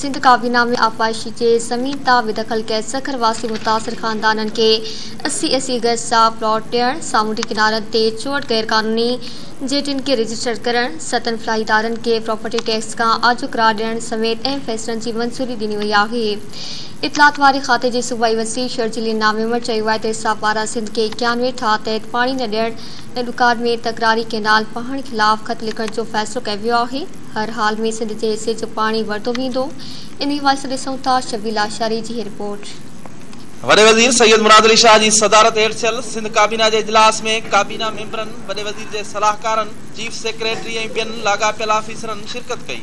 सिंध काबीना में आपाशी के समीता विदखल के सखर वासी मुतासिर खानदान के अस्सी अस्सी गज सा प्लॉट ॾियणु सामूंडी किनारनि ते गैरकानूनी ग़ैर क़ानूनी जेटिन खे रजिस्टर करणु, सतनि फ्लाई इदारनि खे प्रॉपर्टी टैक्स का आजो करार ॾियणु समेत अहम फ़ैसिलनि जी मंज़ूरी ॾिनी वई आहे इतलात वारे खाते जे सूबाई वसी शर्जिली नामेमर त इसाफ़ सिंध के इक्यानवे ठाह तहत पाणी न ॾुकार में तकरारी केनाल पढ़ण ख़िलाफ़ ख़त लिखण जो फ़ैसिलो कयो आहे। हर हाल में सिंध जे हिसे जो पाणी वरितो वेंदो। इन हवाले सां था शबील आशारी जी रिपोर्ट। वॾे वज़ीर सैयद मुराद अली शाह की सदारत हेठि थियल सिंध काबीना के इजलास में काबीना मेंबरनि वॾे वज़ीर के सलाहकार चीफ सेक्रेटरी ऐं ॿियनि लाॻापियल शिरकत कई।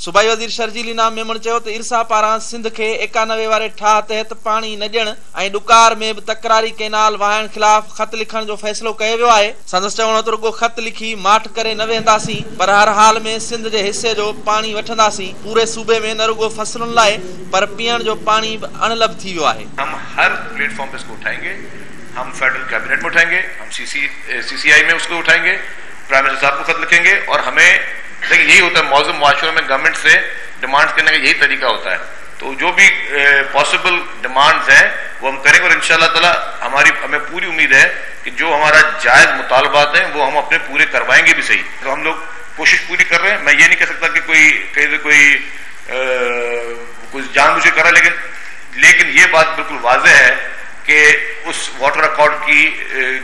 सूबाई वज़ीर शर्जील इनाम मेमण चयो त इरसा पारां सिंध खे एकानवे वारे ठाह तहत पाणी न ॾियणु ऐं ॾुकार में बि तकरारी केनाल वाहण ख़िलाफ़ ख़त लिखण जो फ़ैसिलो कयो वियो आहे। संदसि चवण त रुगो ख़त लिखी माठ करे न वेहंदासीं पर हर हाल में सिंध जे हिसे जो पाणी वठंदासीं। पूरे सूबे में न रुगो फसलुनि लाइ, पर पीअण जो पाणी बि अणलभ थी वियो आहे। हम हर प्लेटफॉर्म पे इसको उठाएँगे, हम फेडरल कैबिनेट में उठाएँगे, हम सीसी सीसीआई में उसको उठाएँगे प्राइम मिनिस्टर साहब को खत लिखेंगे, और हमें देखिए यही होता है मौजूद माशरों में गवर्नमेंट से डिमांड्स करने का यही तरीका होता है। तो जो भी पॉसिबल डिमांड्स हैं, वो हम करेंगे और इन ताला हमारी, हमें पूरी उम्मीद है कि जो हमारा जायज़ मुतालबात हैं, वो हम अपने पूरे करवाएँगे भी सही। तो हम लोग कोशिश पूरी कर रहे हैं। मैं ये नहीं कह सकता कि कोई, कहीं कोई कुछ जानबूझ कर रहा है लेकिन लेकिन ये बात बिल्कुल वाजह है कि उस वाटर अकॉर्ड की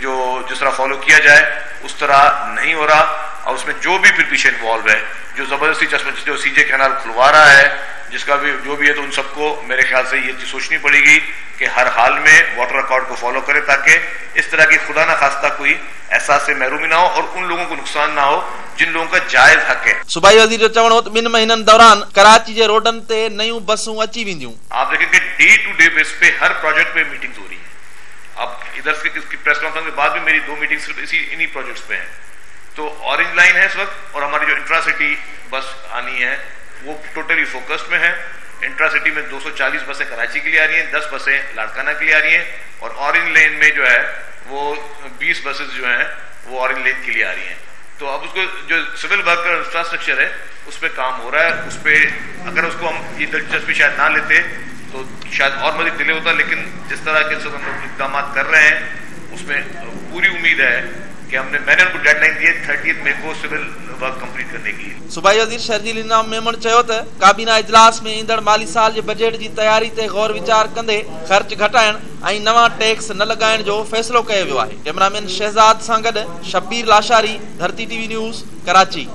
जो, जिस तरह फॉलो किया जाए, उस तरह नहीं हो रहा। और उसमें जो भी फिर पीछे इन्वॉल्व है जो ज़बरदस्ती चश्मे जो सीजे कैनाल खुलवा रहा है जिसका भी जो भी है तो उन सबको मेरे ख्याल से ये चीज़ सोचनी पड़ेगी कि हर हाल में वाटर अकॉर्ड को फॉलो करें ताकि इस तरह की खुदा ना खास्ता कोई एहसास से महरूमी ना हो और उन लोगों को नुकसान ना हो जिन लोगों का जायज़ हक है। सूबाई वज़ीर जो चवण त ॿिनि महीननि दौरान कराची जे रोडनि ते नयूं बसूं अची वेंदियूं। आप देखेंगे डे टू डे बेस पे हर प्रोजेक्ट पे मीटिंग्स हो रही है। अब इधर से प्रेस कॉन्फ्रेंस के बाद भी मेरी दो मीटिंग सिर्फ़ इसी इन्हीं प्रोजेक्ट्स पे हैं। तो ऑरेंज लाइन है इस वक्त, और हमारी जो इंट्रासिटी बस आनी है, वो टोटली फोकस्ड में है। इंट्रासिटी में 240 बसें कराची के लिए आ रही हैं 10 बसें लाड़काना के लिए आ रही हैं, और ऑरेंज लेन में जो है, वो 20 बसेस जो हैं, वो ऑरेंज लेन के लिए आ रही हैं। तो अब उसको जो सिविल वर्क इंफ्रास्ट्रक्चर है, उस पर काम हो रहा है। उस पर अगर उसको हम ये दिलचस्पी शायद ना लेते तो शायद और मजीद डिले होता, लेकिन जिस तरह के हम लोग इकदाम कर रहे हैं, उसमें पूरी उम्मीद है कि हमने, मैंने उनको डेडलाइन दी है को सिविल वर्क कंप्लीट करने की वज़ीर शर्जील इनाम चयो त काबीना में ईंदड़ माली साल जे बजट जी ते गौर कंदे, ख़र्च टैक्स न जो कयो कैमरामैन शहज़ाद शब्बीर लाशारी, धरती टीवी न्यूज़, कराची।